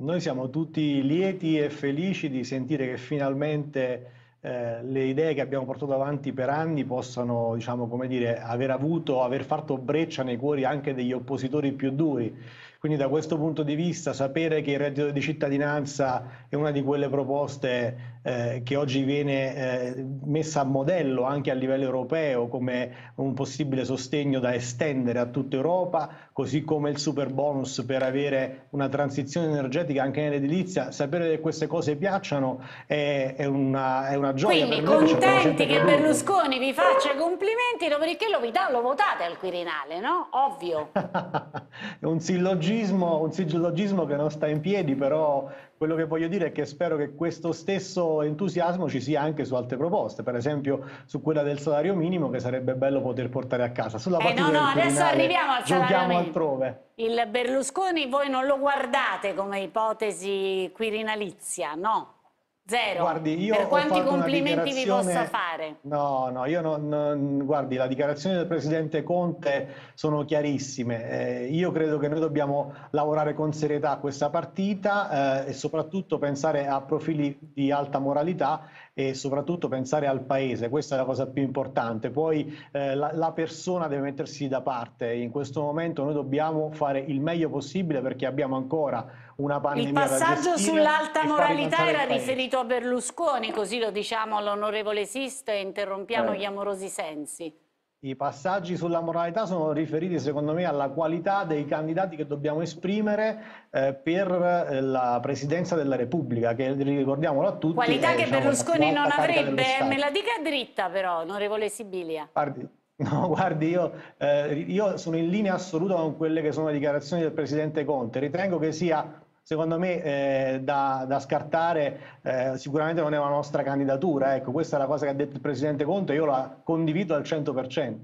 Noi siamo tutti lieti e felici di sentire che finalmente eh, le idee che abbiamo portato avanti per anni possano, diciamo, come dire, aver avuto, aver fatto breccia nei cuori anche degli oppositori più duri. Quindi da questo punto di vista sapere che il reddito di cittadinanza è una di quelle proposte eh, che oggi viene eh, messa a modello anche a livello europeo come un possibile sostegno da estendere a tutta Europa, così come il super bonus per avere una transizione energetica anche nell'edilizia, sapere che queste cose piacciono è, è, una, è una, gioia. Quindi contenti che Berlusconi vi faccia complimenti, dopodiché lo, lo votate al Quirinale, no? Ovvio. è un sillogismo sillogismo, un sillogismo che non sta in piedi, però quello che voglio dire è che spero che questo stesso entusiasmo ci sia anche su altre proposte, per esempio su quella del salario minimo che sarebbe bello poter portare a casa. Sulla eh no, no, adesso arriviamo al salario minimo. altrove. Il Berlusconi voi non lo guardate come ipotesi quirinalizia, no? Zero. Guardi, io per quanti complimenti vi possa fare? No, no, io non, non, guardi, la dichiarazione del Presidente Conte sono chiarissime. Eh, io credo che noi dobbiamo lavorare con serietà a questa partita eh, e soprattutto pensare a profili di alta moralità e soprattutto pensare al Paese, questa è la cosa più importante. Poi eh, la, la persona deve mettersi da parte. In questo momento noi dobbiamo fare il meglio possibile perché abbiamo ancora una pandemia Il passaggio sull'alta moralità era riferito a Berlusconi, così lo diciamo all'onorevole Sisto e interrompiamo eh. gli amorosi sensi. I passaggi sulla moralità sono riferiti secondo me alla qualità dei candidati che dobbiamo esprimere eh, per eh, la presidenza della Repubblica, che ricordiamolo a tutti. Qualità è, che diciamo, Berlusconi non avrebbe, me la dica dritta però, onorevole Sibilia. Guardi, No, guardi, io, eh, io, sono in linea assoluta con quelle che sono le dichiarazioni del Presidente Conte. Ritengo che sia secondo me eh, da, da, scartare eh, sicuramente non è una nostra candidatura. Ecco, questa è la cosa che ha detto il Presidente Conte, io la condivido al 100%.